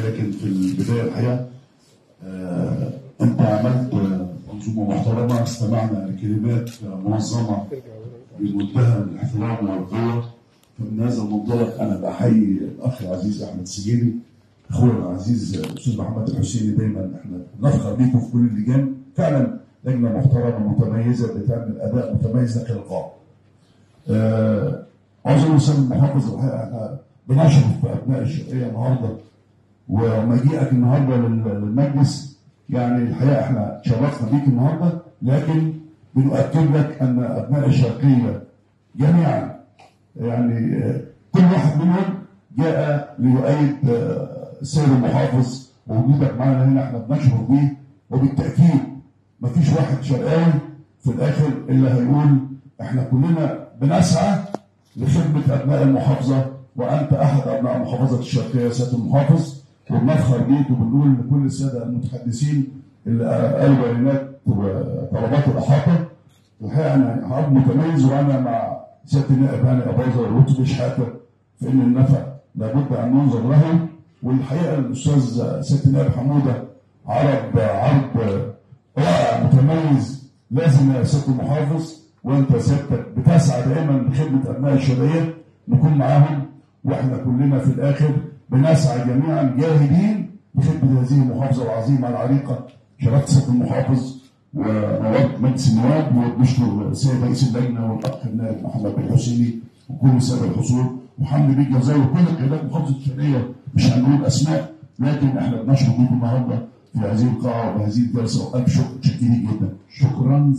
لكن في البداية الحقيقة آه أنت عملت منظومة محترمة استمعنا لكلمات منظمة بمنتهى الاحترام والقوة. فمن هذا المنطلق أنا بحيي الأخ العزيز أحمد سجيري اخويا العزيز الأستاذ محمد الحسيني دايما إحنا بنفخر بيكم في كل اللجان فعلا لجنة محترمة متميزة بتعمل أداء متميز القاعه. آه عاوز الأستاذ المحافظ الحقيقة إحنا بنشرف بأبناء الشرقيه النهارده. ومجيئك النهارده للمجلس. يعني الحقيقة إحنا تشرفنا بيك النهارده لكن بنؤكد لك أن أبناء الشرقية جميعا يعني كل واحد منهم جاء ليؤيد السيد المحافظ ووجودك معنا هنا إحنا بنشعر بيه. وبالتأكيد مفيش واحد شرقاوي في الآخر إلا هيقول إحنا كلنا بنسعى لخدمة أبناء المحافظة وأنت أحد أبناء محافظة الشرقية يا سياده المحافظ. وبنفخر بيك وبنقول لكل السادة المتحدثين اللي قالوا بيانات وطلبات الأحاطة الحقيقة أنا عرض متميز وأنا مع سيادة النائب هاني اباظه ولطفي شحاته في ان النفع لابد أن ننظر له. والحقيقة الأستاذ سيادة النائب حمودة عرض عرض رائع متميز لازم يا سيادة المحافظ وأنت سيادتك بتسعى دائما لخدمه أبناء الشرقيه نكون معاهم وإحنا كلنا في الآخر بنسعى جميعا جاهدين لخدمه هذه المحافظة العظيمة العريقة شرفت سياده المحافظ ونواب مجلس النواب وبنشكر السيد رئيس اللجنة والأخ النائب محمد بن حسيني وكل سادة الحصول. وحمد بيه جزاوي وكل قيادات محافظه الشرقيه مش هنقول أسماء لكن إحنا بنشكر بيكم النهارده في هذه القاعة وهذه الجلسه والف شكر جدا. شكرا.